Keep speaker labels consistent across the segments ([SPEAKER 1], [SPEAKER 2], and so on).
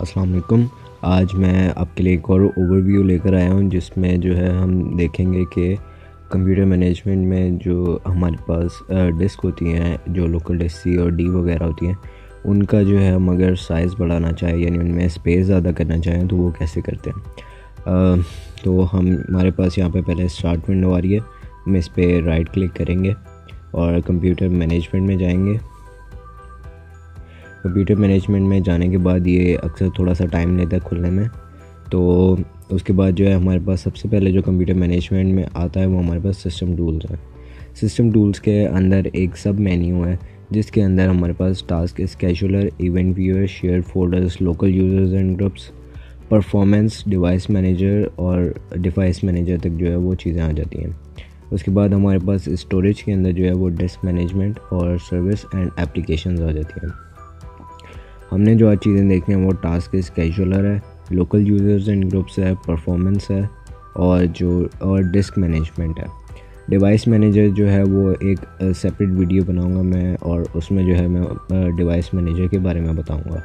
[SPEAKER 1] अस्सलाम वालेकुम आज मैं आपके लिए एक और ओवरव्यू लेकर आया हूँ, जिसमें जो है हम देखेंगे कि कंप्यूटर मैनेजमेंट में जो हमारे पास डिस्क होती हैं, जो लोकल डिस्क सी और डी वगैरह होती हैं, उनका जो है हम अगर साइज़ बढ़ाना चाहें, यानी उनमें स्पेस ज़्यादा करना चाहें तो वो कैसे करते हैं? तो हम, हमारे पास यहाँ पे पहले स्टार्ट विंडो आ रही है। हम इस पर राइट क्लिक करेंगे और कंप्यूटर मैनेजमेंट में जाएँगे। कंप्यूटर मैनेजमेंट में जाने के बाद ये अक्सर थोड़ा सा टाइम लेता है खुलने में। तो उसके बाद जो है हमारे पास सबसे पहले जो कंप्यूटर मैनेजमेंट में आता है वो हमारे पास सिस्टम टूल्स है। सिस्टम टूल्स के अंदर एक सब मेन्यू है, जिसके अंदर हमारे पास task scheduler event viewer share folders local users and groups performance device manager और डिवाइस मैनेजर तक जो है वो चीज़ें आ जाती हैं। उसके बाद हमारे पास स्टोरेज के अंदर जो है वो डिस्क मैनेजमेंट और सर्विस एंड एप्लीकेशन आ जाती हैं। हमने जो चीज़ें देखी हैं, वो टास्क स्केजुलर है, लोकल यूज़र्स एंड ग्रुप्स है, परफॉर्मेंस है, और जो, और डिस्क मैनेजमेंट है। डिवाइस मैनेजर जो है, वो एक सेपरेट वीडियो बनाऊँगा मैं, और उसमें जो है, मैं डिवाइस मैनेजर के बारे में बताऊँगा।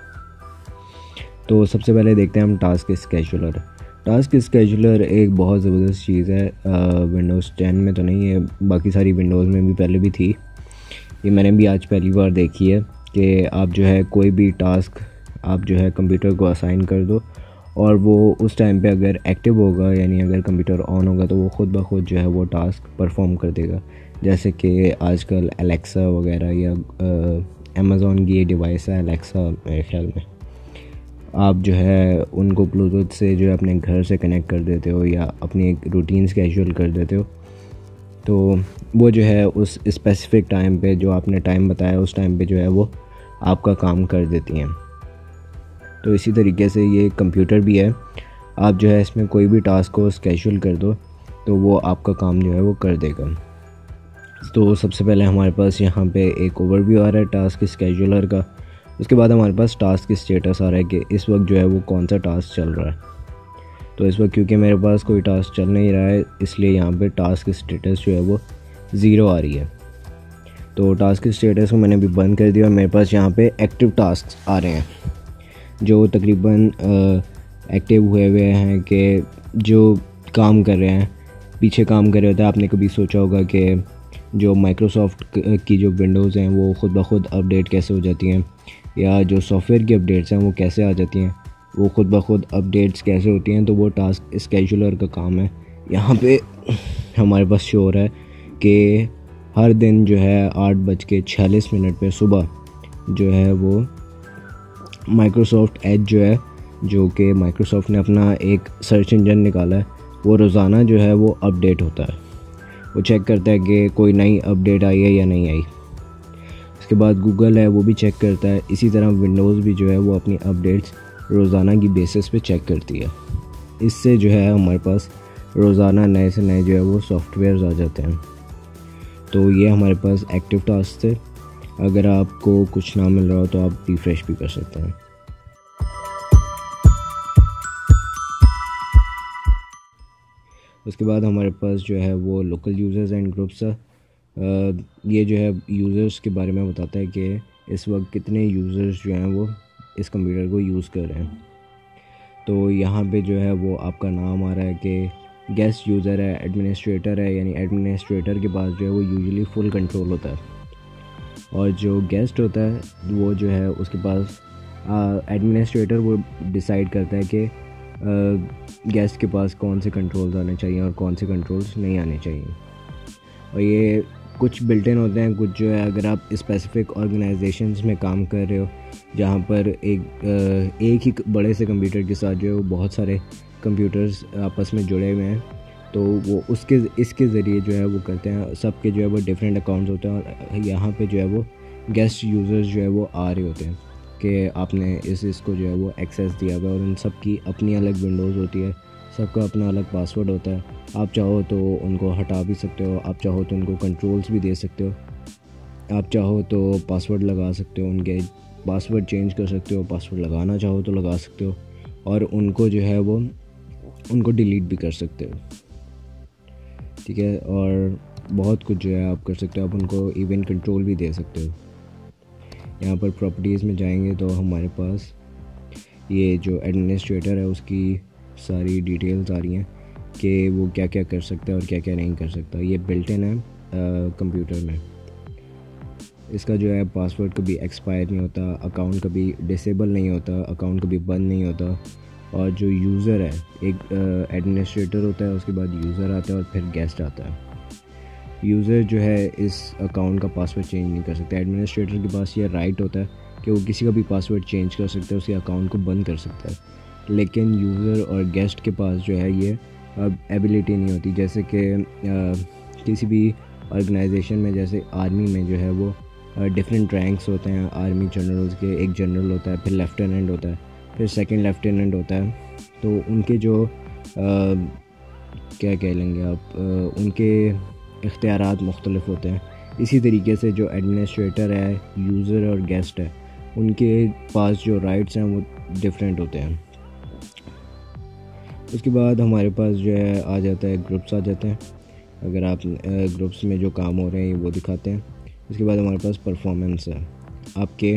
[SPEAKER 1] तो सबसे पहले देखते हैं हम टास्क स्केजुलर टास्क स्केजुलर एक बहुत ज़बरदस्त चीज़ है विंडोज़ टेन में तो नहीं है, बाकी सारी विंडोज़ में भी पहले भी थी। ये मैंने भी आज पहली बार देखी है। कि आप जो है कोई भी टास्क आप जो है कंप्यूटर को असाइन कर दो और वो उस टाइम पे अगर एक्टिव होगा, यानी अगर कंप्यूटर ऑन होगा तो वो ख़ुद ब खुद जो है वो टास्क परफॉर्म कर देगा। जैसे कि आजकल एलेक्सा वगैरह या अमेज़ोन की ये डिवाइस है एलेक्सा मेरे ख्याल में। आप जो है उनको ब्लूटूथ से जो है अपने घर से कनेक्ट कर देते हो या अपनी एक रूटीन स्केजूल कर देते हो। तो वो जो है उस स्पेसिफ़िक टाइम पे जो आपने टाइम बताया, उस टाइम पे जो है वो आपका काम कर देती हैं। तो इसी तरीके से ये कंप्यूटर भी है। आप जो है इसमें कोई भी टास्क को स्केजूल कर दो तो वो आपका काम जो है वो कर देगा। तो सबसे पहले हमारे पास यहाँ पे एक ओवरव्यू आ रहा है टास्क स्केजूलर का। उसके बाद हमारे पास टास्क स्टेटस आ रहा है कि इस वक्त जो है वो कौन सा टास्क चल रहा है। तो इस वक्त क्योंकि मेरे पास कोई टास्क चल नहीं रहा है, इसलिए यहाँ पे टास्क स्टेटस जो है वो ज़ीरो आ रही है। तो टास्क स्टेटस को मैंने अभी बंद कर दिया और मेरे पास यहाँ पे एक्टिव टास्क आ रहे हैं। जो तकरीबन एक्टिव हुए हुए हैं कि जो काम कर रहे हैं, पीछे काम कर रहे होते हैं। आपने कभी सोचा होगा कि जो माइक्रोसॉफ्ट की जो विंडोज़ हैं, वो ख़ुद ब खुद अपडेट कैसे हो जाती हैं? या जो सॉफ्टवेयर की अपडेट्स हैं, वो कैसे आ जाती हैं? वो ख़ुद ब खुद अपडेट्स कैसे होती हैं? तो वो टास्क स्केजुलर का काम है। यहाँ पे हमारे पास शोर है कि हर दिन जो है आठ बज के छियालीस मिनट पर सुबह जो है वो माइक्रोसॉफ्ट एज जो है, जो कि माइक्रोसॉफ्ट ने अपना एक सर्च इंजन निकाला है, वो रोज़ाना जो है वो अपडेट होता है। वो चेक करता है कि कोई नई अपडेट आई है या नहीं आई। उसके बाद गूगल है, वो भी चेक करता है। इसी तरह विंडोज़ भी जो है वो अपनी अपडेट्स रोज़ाना की बेसिस पे चेक करती है। इससे जो है हमारे पास रोज़ाना नए से नए जो है वो सॉफ्टवेयर आ जाते हैं। तो ये हमारे पास एक्टिव टास्क थे। अगर आपको कुछ ना मिल रहा हो तो आप रिफ़्रेश भी कर सकते हैं। उसके बाद हमारे पास जो है वो लोकल यूज़र्स एंड ग्रुप्स ये जो है यूज़र्स के बारे में बताता है कि इस वक्त कितने यूज़र्स जो हैं वो इस कंप्यूटर को यूज़ कर रहे हैं। तो यहाँ पे जो है वो आपका नाम आ रहा है कि गेस्ट यूज़र है एडमिनिस्ट्रेटर है, यानी एडमिनिस्ट्रेटर के पास जो है वो यूजुअली फुल कंट्रोल होता है। और जो गेस्ट होता है, वो जो है उसके पास एडमिनिस्ट्रेटर वो डिसाइड करता है कि गेस्ट के पास कौन से कंट्रोल्स आने चाहिए और कौन से कंट्रोल्स नहीं आने चाहिए। और ये कुछ बिल्टन होते हैं, कुछ जो है अगर आप स्पेसिफिक ऑर्गेनाइजेशंस में काम कर रहे हो, जहाँ पर एक एक ही बड़े से कंप्यूटर के साथ जो है वो बहुत सारे कंप्यूटर्स आपस में जुड़े हुए हैं तो वो उसके, इसके ज़रिए जो है वो करते हैं, सबके जो है वो डिफरेंट अकाउंट्स होते हैं और यहाँ पे जो है वो गेस्ट यूज़र्स जो है वो आ रहे होते हैं कि आपने इस, इसको जो है वो एक्सेस दिया हुआ है और उन सब की अपनी अलग विंडोज़ होती है, सबका अपना अलग पासवर्ड होता है। आप चाहो तो उनको हटा भी सकते हो, आप चाहो तो उनको कंट्रोल्स भी दे सकते हो, आप चाहो तो पासवर्ड लगा सकते हो, उनके पासवर्ड चेंज कर सकते हो पासवर्ड लगाना चाहो तो लगा सकते हो और उनको जो है वो उनको डिलीट भी कर सकते हो। ठीक है? और बहुत कुछ जो है आप कर सकते हो। आप उनको इवेंट कंट्रोल भी दे सकते हो। यहाँ पर प्रॉपर्टीज़ में जाएँगे तो हमारे पास ये जो एडमिनिस्ट्रेटर है, उसकी सारी डिटेल्स आ रही हैं कि वो क्या क्या कर सकता है और क्या क्या नहीं कर सकता। ये बिल्ट इन है कंप्यूटर में। इसका जो है पासवर्ड कभी एक्सपायर नहीं होता अकाउंट कभी डिसेबल नहीं होता अकाउंट कभी बंद नहीं होता। और जो यूज़र है, एक एडमिनिस्ट्रेटर होता है, उसके बाद यूज़र आता है और फिर गेस्ट आता है। यूज़र जो है, इस अकाउंट का पासवर्ड चेंज नहीं कर सकता। एडमिनिस्ट्रेटर के पास ये राइट होता है कि वो किसी का भी पासवर्ड चेंज कर सकता है, उसके अकाउंट को बंद कर सकता है। लेकिन यूज़र और गेस्ट के पास जो है, ये अब एबिलिटी नहीं होती। जैसे कि किसी भी ऑर्गेनाइजेशन में, जैसे आर्मी में जो है, वो डिफरेंट रैंक्स होते हैं। आर्मी जनरल्स के एक जनरल होता है, फिर लेफ्टिनेंट होता है। फिर सेकंड लेफ्टिनेंट होता है। तो उनके जो आ, क्या कह लेंगे आप आ, उनके इख्तियार मुख्तलिफ़ होते हैं। इसी तरीके से जो एडमिनिस्ट्रेटर है यूज़र और गेस्ट है उनके पास जो राइट्स हैं वो डिफरेंट होते हैं। उसके बाद हमारे पास जो है आ जाता है ग्रुप्स आ जाते हैं। अगर आप ग्रुप्स में जो काम हो रहे हैं वो दिखाते हैं। उसके बाद हमारे पास परफॉर्मेंस है। आपके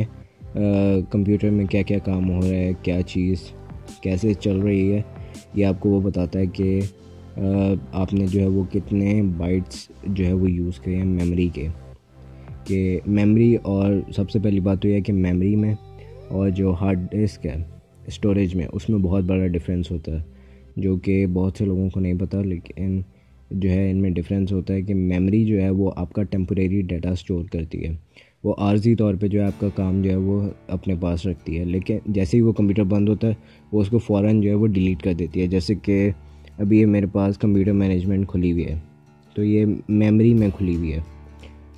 [SPEAKER 1] कंप्यूटर में क्या क्या काम हो रहा है, क्या चीज़ कैसे चल रही है, ये आपको वो बताता है कि आपने जो है वो कितने बाइट्स जो है वो यूज़ किए हैं मेमोरी के। कि मेमोरी और सबसे पहली बात तो यह है कि मेमोरी में और जो हार्ड डिस्क है स्टोरेज में, उसमें बहुत बड़ा डिफरेंस होता है, जो कि बहुत से लोगों को नहीं पता, लेकिन जो है इनमें डिफरेंस होता है कि मेमोरी जो है वो आपका टेम्परेरी डाटा स्टोर करती है। वो आर्जी तौर पे जो है आपका काम जो है वो अपने पास रखती है। लेकिन जैसे ही वो कंप्यूटर बंद होता है वो उसको फ़ौर जो है वो डिलीट कर देती है। जैसे कि अभी ये मेरे पास कंप्यूटर मैनेजमेंट खुली हुई है तो ये मेमोरी में खुली हुई है।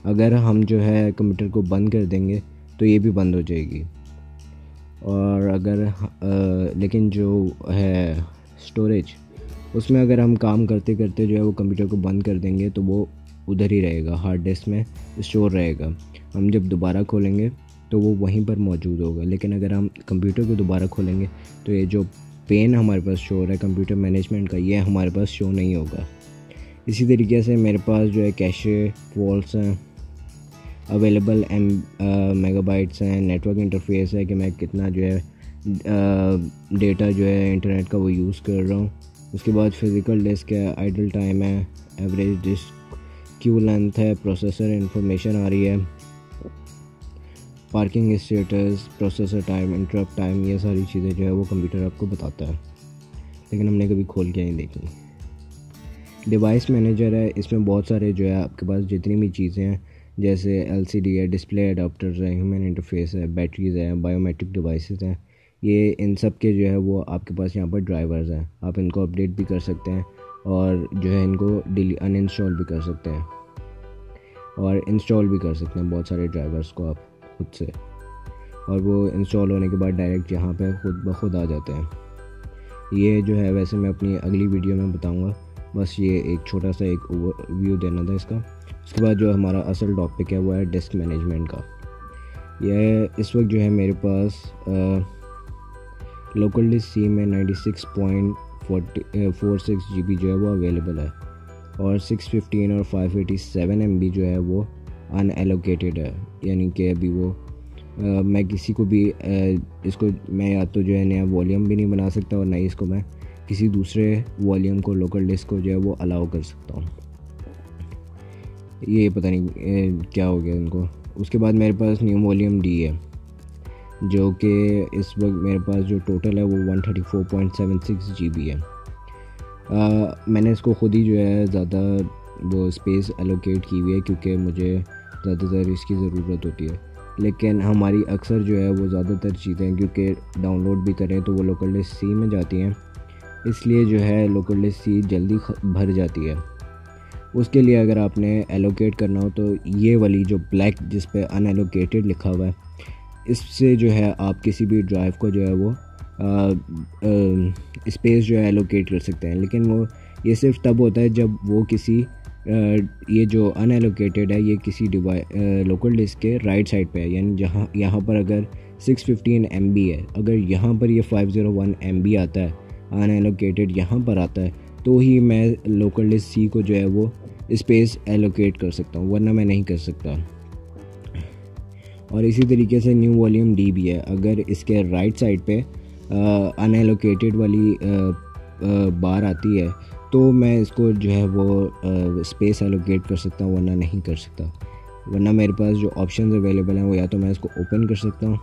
[SPEAKER 1] अगर हम जो है कंप्यूटर को बंद कर देंगे तो ये भी बंद हो जाएगी। और अगर आ, लेकिन जो है स्टोरेज उसमें अगर हम काम करते करते जो है वो कंप्यूटर को बंद कर देंगे तो वो उधर ही रहेगा हार्ड डिस्क में स्टोर रहेगा। हम जब दोबारा खोलेंगे तो वो वहीं पर मौजूद होगा। लेकिन अगर हम कंप्यूटर को दोबारा खोलेंगे तो ये जो पेन हमारे पास शो हो रहा है कंप्यूटर मैनेजमेंट का, ये हमारे पास शो नहीं होगा। इसी तरीके से मेरे पास जो है कैशे वॉल्स हैं अवेलेबल एम मेगाबाइट्स हैं नेटवर्क इंटरफेस है कि मैं कितना जो है डेटा जो है इंटरनेट का वो यूज़ कर रहा हूँ। उसके बाद फ़िज़िकल डिस्क है आइडल टाइम है एवरेज डिस्क क्यू लेंथ है प्रोसेसर इंफॉर्मेशन आ रही है। Parking status, processor time interrupt time ये सारी चीज़ें जो है वो कंप्यूटर आपको बताता है। लेकिन हमने कभी खोल के नहीं देखी। डिवाइस मैनेजर है, इसमें बहुत सारे जो है आपके पास जितनी भी चीज़ें हैं, जैसे एलसीडी है डिस्प्ले अडाप्टर्स है ह्यूमन इंटरफेस है बैटरीज है बायोमेट्रिक डिवाइसेस हैं, ये इन सब के जो है वो आपके पास यहाँ पर ड्राइवर्स हैं। आप इनको अपडेट भी कर सकते हैं और जो है इनको डिली अनइंस्टॉल भी कर सकते हैं। और इंस्टॉल भी कर सकते हैं बहुत सारे ड्राइवर्स को आप। खुद से। और वो इंस्टॉल होने के बाद डायरेक्ट यहाँ पे खुद ब खुद आ जाते हैं। ये जो है वैसे मैं अपनी अगली वीडियो में बताऊँगा। बस ये एक छोटा सा एक व्यू देना था इसका। उसके बाद जो हमारा असल टॉपिक है, वो है डिस्क मैनेजमेंट का। यह इस वक्त जो है मेरे पास लोकल डिस्क सी में ninety six point forty four six G B जो है वो अवेलेबल है। और सिक्स फिफ्टीन और five eighty seven M B जो है वो अनएलोकेटेड है यानी कि अभी वो आ, मैं किसी को भी आ, इसको मैं या तो जो है नया वॉल्यूम भी नहीं बना सकता और ना ही इसको मैं किसी दूसरे वॉल्यूम को लोकल डिस्क को जो है वो अलाउ कर सकता हूँ। ये पता नहीं ए, क्या हो गया इनको। उसके बाद मेरे पास न्यू वॉल्यूम डी है जो कि इस वक्त मेरे पास जो टोटल है वो one thirty four point seven six G B है। आ, मैंने इसको ख़ुद ही जो है ज़्यादा वो स्पेस एलोकेट की हुई है क्योंकि मुझे ज़्यादातर इसकी ज़रूरत होती है। लेकिन हमारी अक्सर जो है वो ज़्यादातर चीज़ें, क्योंकि डाउनलोड भी करें तो वो लोकल डिस्क सी में जाती हैं। इसलिए जो है लोकल डिस्क सी जल्दी भर जाती है। उसके लिए अगर आपने एलोकेट करना हो तो ये वाली जो ब्लैक जिस पे अनएलोकेटेड लिखा हुआ है, इससे जो है आप किसी भी ड्राइव को जो है वो स्पेस जो है एलोकेट कर सकते हैं। लेकिन वो, ये सिर्फ़ तब होता है जब वो किसी ये जो अनएलोकेटेड है ये किसी डिवाइस लोकल डिस्क के राइट साइड पे है। यानी जहाँ यहाँ पर अगर 615 फिफ्टीन है अगर यहाँ पर ये 501 एमबी आता है अनएलोकेटेड यहाँ पर आता है तो ही मैं लोकल डिस्क सी को जो है वो स्पेस एलोकेट कर सकता हूँ वरना मैं नहीं कर सकता। और इसी तरीके से न्यू वॉल्यूम डी भी है। अगर इसके राइट साइड पे अनएलोकेटेड वाली आ, आ, बार आती है तो मैं इसको जो है वो स्पेस एलोकेट कर सकता हूँ, वरना नहीं कर सकता। वरना मेरे पास जो ऑप्शन अवेलेबल हैं, वो या तो मैं इसको ओपन कर सकता हूँ,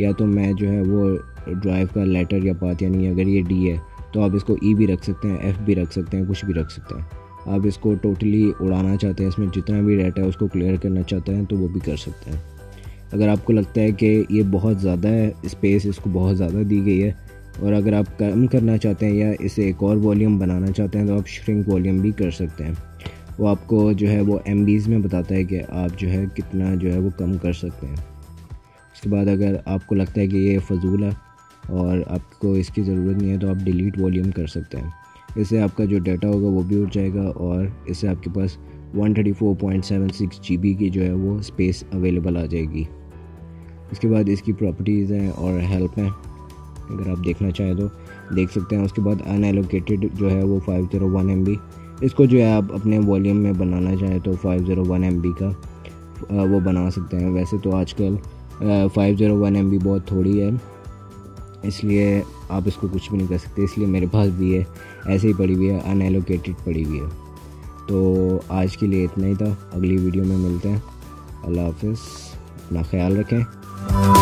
[SPEAKER 1] या तो मैं जो है वो ड्राइव का लेटर या पाथ यानी अगर ये डी है तो आप इसको ई e भी रख सकते हैं एफ़ भी रख सकते हैं, कुछ भी रख सकते हैं। आप इसको टोटली उड़ाना चाहते हैं, इसमें जितना भी डाटा है, उसको क्लियर करना चाहते हैं तो वो भी कर सकते हैं। अगर आपको लगता है कि ये बहुत ज़्यादा है स्पेस इसको बहुत ज़्यादा दी गई है और अगर आप कम करना चाहते हैं या इसे एक और वॉल्यूम बनाना चाहते हैं तो आप श्रिंक वॉल्यूम भी कर सकते हैं। वो आपको जो है वो एम में बताता है कि आप जो है कितना जो है वो कम कर सकते हैं। उसके बाद अगर आपको लगता है कि ये फजूल है और आपको इसकी ज़रूरत नहीं है तो आप डिलीट वॉल्यूम कर सकते हैं। इससे आपका जो डाटा होगा वो भी उठ जाएगा और इससे आपके पास 134.76 जीबी की जो है वो स्पेस अवेलेबल आ जाएगी। इसके बाद इसकी प्रॉपर्टीज़ हैं और हेल्प हैं। अगर आप देखना चाहें तो देख सकते हैं। उसके बाद अनएलोकेटेड जो है वो 501 एम बी इसको जो है आप अपने वॉल्यूम में बनाना चाहें तो 501 एम बी का वो बना सकते हैं। वैसे तो आजकल 501 एम बी बहुत थोड़ी है। इसलिए आप इसको कुछ भी नहीं कर सकते। इसलिए मेरे पास भी है। ऐसे ही पड़ी हुई है अनएलोकेटेड पड़ी हुई है। तो आज के लिए इतना ही था। अगली वीडियो में मिलते हैं। अल्लाह हाफिज़। अपना ख्याल रखें।